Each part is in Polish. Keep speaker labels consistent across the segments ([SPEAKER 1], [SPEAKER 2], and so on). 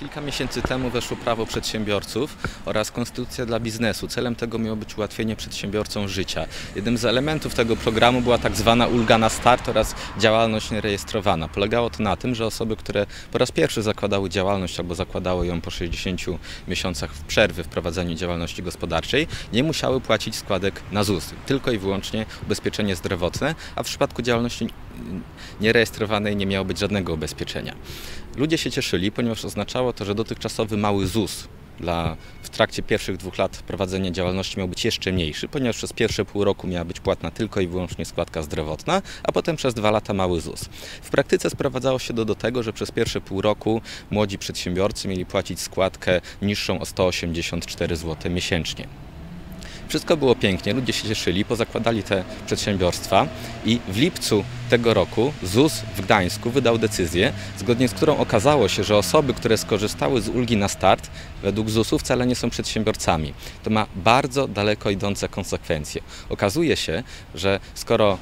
[SPEAKER 1] Kilka miesięcy temu weszło prawo przedsiębiorców oraz konstytucja dla biznesu. Celem tego miało być ułatwienie przedsiębiorcom życia. Jednym z elementów tego programu była tak zwana ulga na start oraz działalność nierejestrowana. Polegało to na tym, że osoby, które po raz pierwszy zakładały działalność albo zakładały ją po 60 miesiącach w przerwy w prowadzeniu działalności gospodarczej, nie musiały płacić składek na ZUS. Tylko i wyłącznie ubezpieczenie zdrowotne, a w przypadku działalności nierejestrowanej nie miało być żadnego ubezpieczenia. Ludzie się cieszyli, ponieważ oznaczało to, że dotychczasowy mały ZUS dla, w trakcie pierwszych dwóch lat prowadzenia działalności miał być jeszcze mniejszy, ponieważ przez pierwsze pół roku miała być płatna tylko i wyłącznie składka zdrowotna, a potem przez dwa lata mały ZUS. W praktyce sprowadzało się do, do tego, że przez pierwsze pół roku młodzi przedsiębiorcy mieli płacić składkę niższą o 184 zł miesięcznie. Wszystko było pięknie, ludzie się cieszyli, pozakładali te przedsiębiorstwa i w lipcu tego roku ZUS w Gdańsku wydał decyzję, zgodnie z którą okazało się, że osoby, które skorzystały z ulgi na start, według ZUS-u wcale nie są przedsiębiorcami. To ma bardzo daleko idące konsekwencje. Okazuje się, że skoro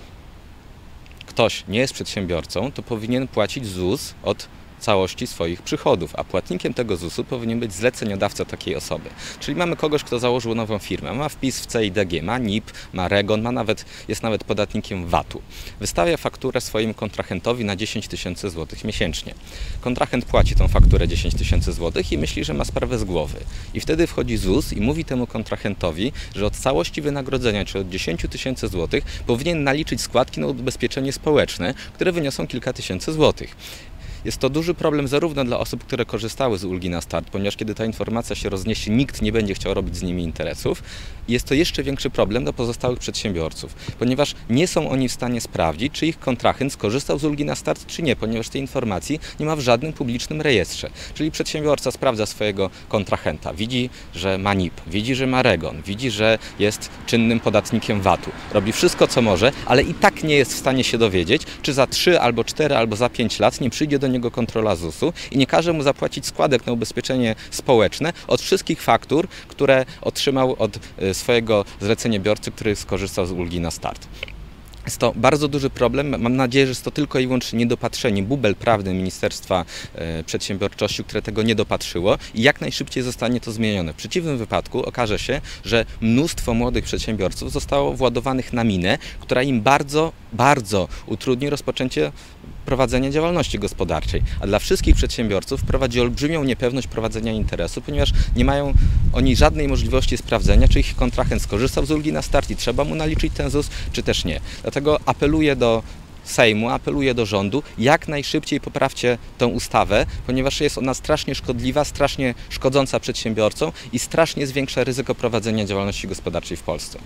[SPEAKER 1] ktoś nie jest przedsiębiorcą, to powinien płacić ZUS od całości swoich przychodów, a płatnikiem tego ZUS-u powinien być zleceniodawca takiej osoby. Czyli mamy kogoś, kto założył nową firmę, ma wpis w CIDG, ma NIP, ma REGON, ma nawet, jest nawet podatnikiem VAT-u. Wystawia fakturę swojemu kontrahentowi na 10 tysięcy złotych miesięcznie. Kontrahent płaci tą fakturę 10 tysięcy złotych i myśli, że ma sprawę z głowy. I wtedy wchodzi ZUS i mówi temu kontrahentowi, że od całości wynagrodzenia, czy od 10 tysięcy złotych, powinien naliczyć składki na ubezpieczenie społeczne, które wyniosą kilka tysięcy złotych. Jest to duży problem zarówno dla osób, które korzystały z ulgi na start, ponieważ kiedy ta informacja się rozniesie, nikt nie będzie chciał robić z nimi interesów. Jest to jeszcze większy problem dla pozostałych przedsiębiorców, ponieważ nie są oni w stanie sprawdzić, czy ich kontrahent skorzystał z ulgi na start, czy nie, ponieważ tej informacji nie ma w żadnym publicznym rejestrze. Czyli przedsiębiorca sprawdza swojego kontrahenta, widzi, że ma NIP, widzi, że ma REGON, widzi, że jest czynnym podatnikiem VAT-u. Robi wszystko, co może, ale i tak nie jest w stanie się dowiedzieć, czy za 3 albo 4 albo za 5 lat nie przyjdzie do niego kontrola ZUS-u i nie każe mu zapłacić składek na ubezpieczenie społeczne od wszystkich faktur, które otrzymał od e, swojego zleceniobiorcy, który skorzystał z ulgi na start. Jest to bardzo duży problem. Mam nadzieję, że jest to tylko i wyłącznie niedopatrzenie, bubel prawny Ministerstwa e, Przedsiębiorczości, które tego nie dopatrzyło i jak najszybciej zostanie to zmienione. W przeciwnym wypadku okaże się, że mnóstwo młodych przedsiębiorców zostało władowanych na minę, która im bardzo, bardzo utrudni rozpoczęcie prowadzenia działalności gospodarczej, a dla wszystkich przedsiębiorców prowadzi olbrzymią niepewność prowadzenia interesu, ponieważ nie mają oni żadnej możliwości sprawdzenia, czy ich kontrahent skorzystał z ulgi na start i trzeba mu naliczyć ten ZUS, czy też nie. Dlatego apeluję do Sejmu, apeluję do rządu, jak najszybciej poprawcie tę ustawę, ponieważ jest ona strasznie szkodliwa, strasznie szkodząca przedsiębiorcom i strasznie zwiększa ryzyko prowadzenia działalności gospodarczej w Polsce.